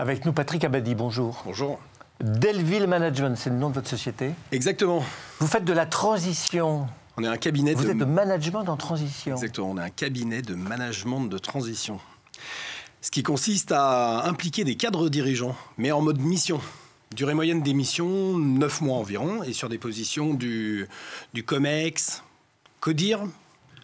Avec nous, Patrick Abadi, bonjour. Bonjour. Delville Management, c'est le nom de votre société. Exactement. Vous faites de la transition. On est un cabinet Vous de... êtes de management en transition. Exactement, on est un cabinet de management de transition. Ce qui consiste à impliquer des cadres dirigeants, mais en mode mission. Durée moyenne des missions, 9 mois environ, et sur des positions du, du COMEX, CODIR.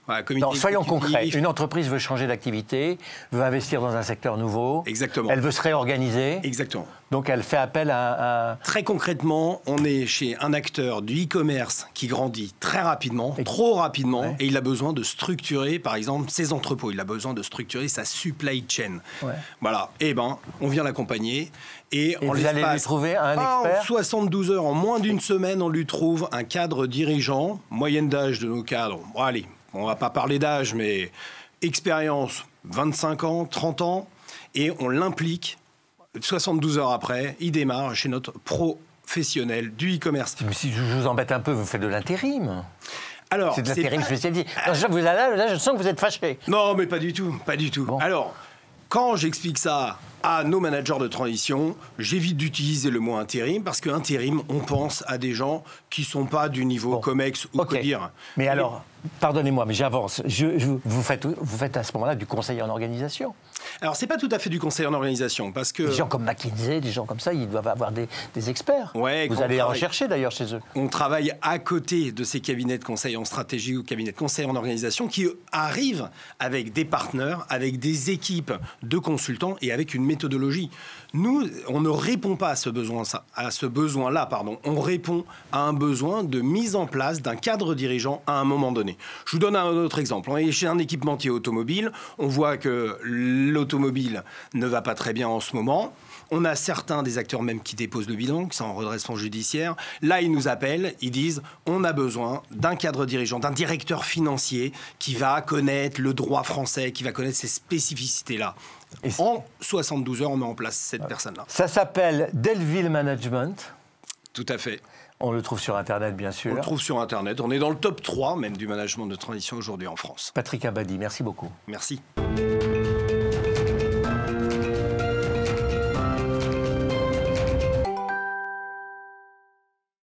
Voilà, Non, soyons concrets. Une entreprise veut changer d'activité, veut investir dans un secteur nouveau. Exactement. Elle veut se réorganiser. Exactement. Donc elle fait appel à. Très concrètement, on est chez un acteur du e-commerce qui grandit très rapidement, Et- trop rapidement, Ouais. et il a besoin de structurer, par exemple, ses entrepôts. Il a besoin de structurer sa supply chain. Ouais. Voilà. Eh ben, on vient l'accompagner et, Et en vous allez lui trouver un expert En 72 heures, en moins d'une semaine, on lui trouve un cadre dirigeant, moyenne d'âge de nos cadres. Bon, allez, on va pas parler d'âge, mais expérience 25 ans, 30 ans, et on l'implique. 72 heures après, il démarre chez notre professionnel du e-commerce. Mais si je vous embête un peu, vous faites de l'intérim. Alors, C'est de l'intérim pas- spécialisé. Non, je, vous- là, là, je sens que vous êtes fâché. Non, mais pas du tout, pas du tout. Bon. Alors, quand j'explique ça à nos managers de transition, j'évite d'utiliser le mot intérim parce que intérim, on pense à des gens qui sont pas du niveau Bon. COMEX ou Ok. CODIR. Mais alors, pardonnez-moi, mais j'avance. Je- je- vous, faites, vous faites à ce moment-là du conseil en organisation. Alors, c'est pas tout à fait du conseil en organisation parce que Des gens comme McKinsey, des gens comme ça, ils doivent avoir des, des experts. Ouais, vous allez en travaille. chercher d'ailleurs chez eux. on travaille à côté de ces cabinets de conseil en stratégie ou cabinets de conseil en organisation qui arrivent avec des partenaires, avec des équipes de consultants et avec une méthodologie. Nous, on ne répond pas à ce besoin, à ce besoin-là, pardon. On répond à un besoin de mise en place d'un cadre dirigeant à un moment donné. Je vous donne un autre exemple. On est chez un équipementier automobile. On voit que l'automobile ne va pas très bien en ce moment. On a certains des acteurs même qui déposent le bilan, qui sont en redressement judiciaire. Là, ils nous appellent, ils disent on a besoin d'un cadre dirigeant, d'un directeur financier qui va connaître le droit français, qui va connaître ces spécificités-là. En 72 heures, on met en place cette personne-là. Ça s'appelle Delville Management. Tout à fait. On le trouve sur Internet, bien On sûr. le trouve sur Internet. On est dans le top 3 même du management de transition aujourd'hui en France. Patrick Abadi, merci beaucoup. Merci.